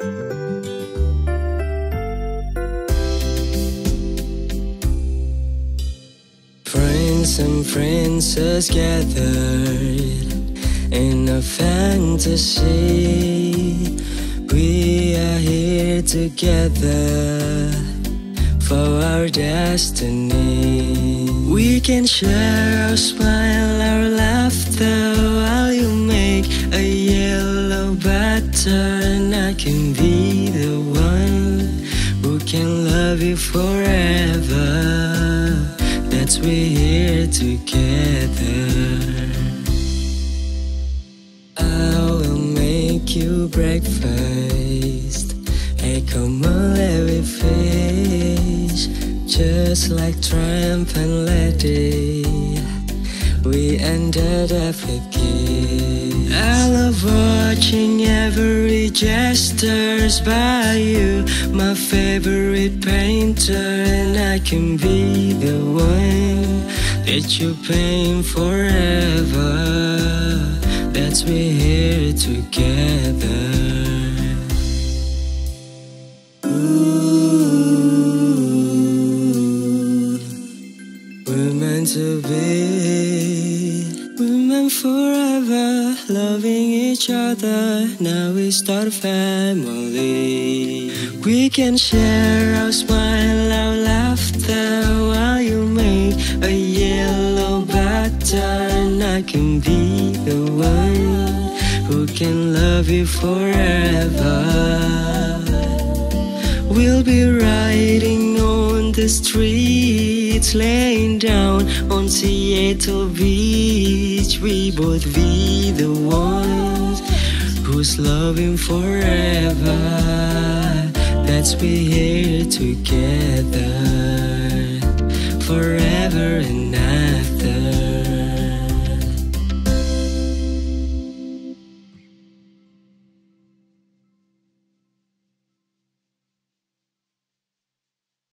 Friends and princess gathered in a fantasy. We are here together for our destiny. We can share our smile, our laughter while you and I can be the one who can love you forever. That's we're here together. I will make you breakfast. Hey, come on, let me fish. Just like Tramp and Lady, we ended up with kiss. I love watching every gestures by you, my favorite painter, and I can be the one that you paint forever. That's we're here together. Meant to be. We're meant forever, loving each other. Now we start a family. We can share our smile, our laughter while you make a yellow butter, and I can be the one who can love you forever. We'll be riding the streets, laying down on Seattle Beach. We both be the ones who's loving forever. That's we here together, forever and ever.